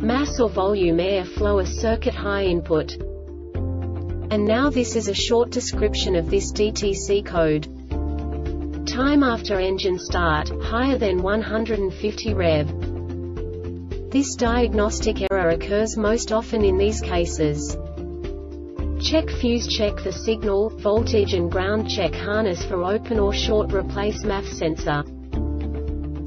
mass or volume air flow a circuit high input. And now this is a short description of this DTC code. Time after engine start, higher than 150 rev. This diagnostic error occurs most often in these cases. Check fuse check the signal, voltage and ground check harness for open or short replace MAF sensor.